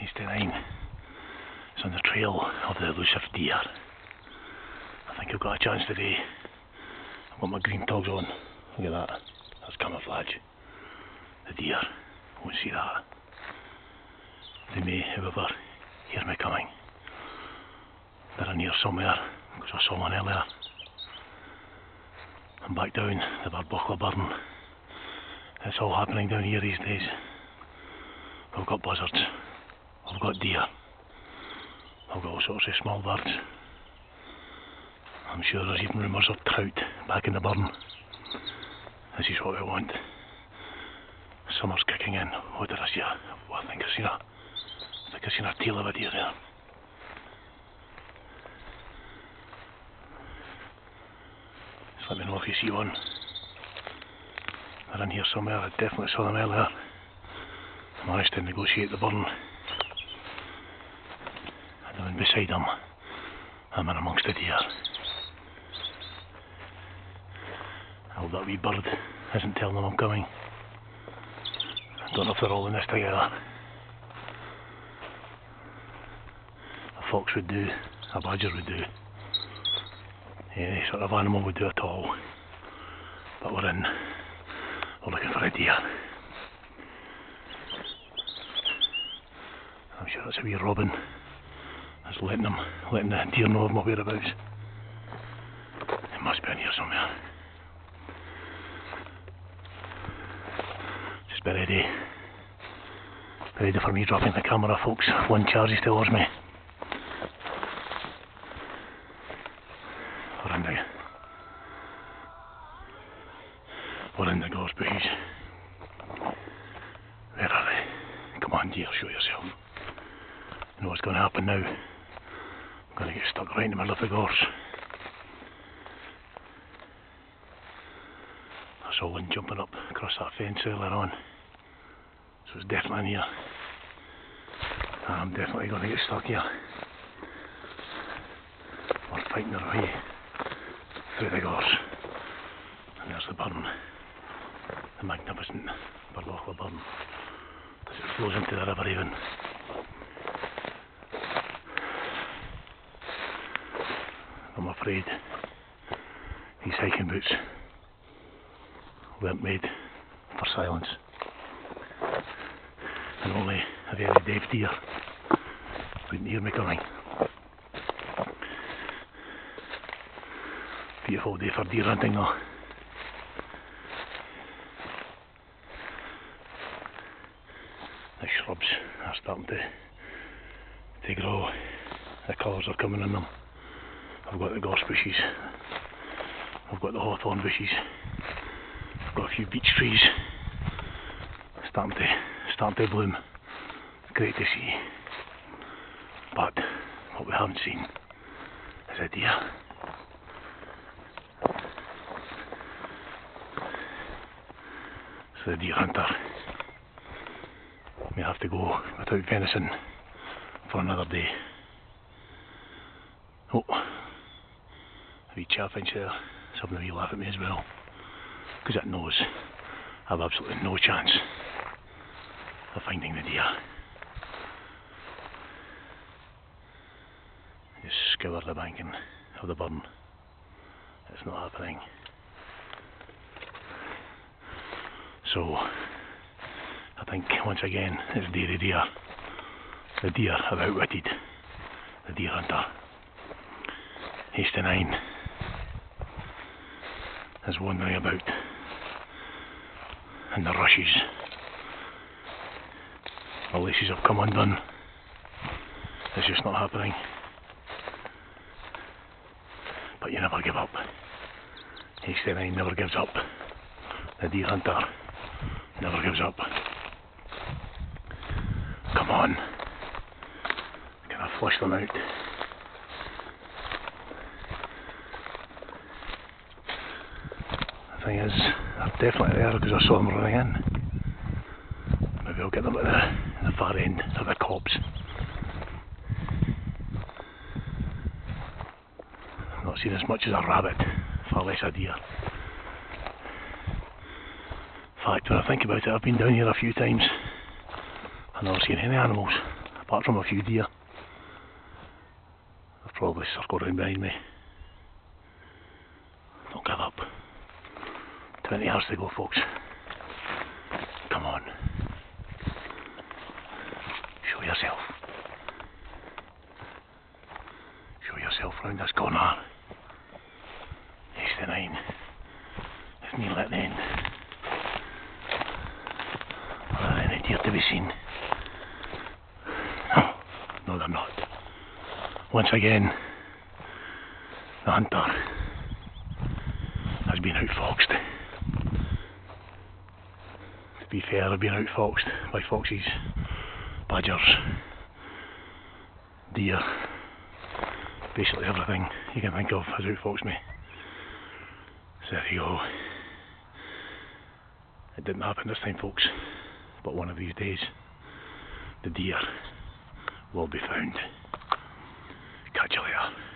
Hastie9 is on the trail of the elusive deer. I think I've got a chance today. I've got my green togs on. Look at that. That's camouflage. The deer won't see that. They may, however, hear me coming. They're in here somewhere because I saw one earlier. I'm back down the Bardbochler burn. It's all happening down here these days. We've got buzzards. We've got deer. I've got all sorts of small birds. I'm sure there's even rumours of trout back in the burn. This is what we want. Summer's kicking in. What did I see? Oh, I think I seen a, I think I seen a tail of a deer there. Just let me know if you see one. They're in here somewhere. I definitely saw them earlier. I managed to negotiate the burn. And beside them, I'm in amongst the deer. Oh, that wee bird isn't telling them I'm coming. I don't know if they're all in this together. A fox would do, a badger would do. Any sort of animal would do at all. But we're in, we're looking for a deer. I'm sure it's a wee robin. Just letting them, letting the deer know of my whereabouts. It must be in here somewhere. Just be ready. Be ready for me dropping the camera, folks. One charges towards me. We're in the, we're in the gorse bushes. Where are they? Come on, dear, show yourself. You know what's going to happen now? Going to get stuck right in the middle of the gorse. I saw one jumping up across that fence earlier on. So it's definitely in here. I'm definitely going to get stuck here. We're fighting our way through the gorse. And there's the burn. The magnificent Bardbochler burn. As it flows into the river even. I'm afraid these hiking boots weren't made for silence. And only a very deaf deer wouldn't hear me coming. Beautiful day for deer hunting though. The shrubs are starting to to grow. The colours are coming in them. I've got the gorse bushes. I've got the hawthorn bushes. I've got a few beech trees starting to starting to bloom. Great to see. But what we haven't seen is a deer. So the deer hunter may have to go without venison for another day. Oh, wee chaffinch there. It's having wee laugh at me as well. Because it knows I have absolutely no chance of finding the deer. Just scour the banking of the burn. It's not happening. So, I think once again it's dairy deer. The deer have outwitted the deer hunter. Hastie9 is wandering about in the rushes. The laces have come undone. It's just not happening. But you never give up. Hastie9 never gives up. The deer hunter never gives up. Come on. Can I flush them out? The thing is, they're definitely there because I saw them running in. Maybe I'll get them at the, the far end of the copse. I've not seen as much as a rabbit, far less a deer. In fact, when I think about it, I've been down here a few times. And I've never seen any animals apart from a few deer. They've probably circled around behind me. Don't give up. 20 hours to go, folks. Come on. Show yourself. Show yourself round this corner. It's the nine. It's nearly at the end. There any deer to be seen? No, no they're not. Once again, the hunter has been outfoxed. Be fair, I've been outfoxed by foxes, badgers, deer, basically everything you can think of has outfoxed me. So there you go. It didn't happen this time, folks, but one of these days, the deer will be found. Catch you later.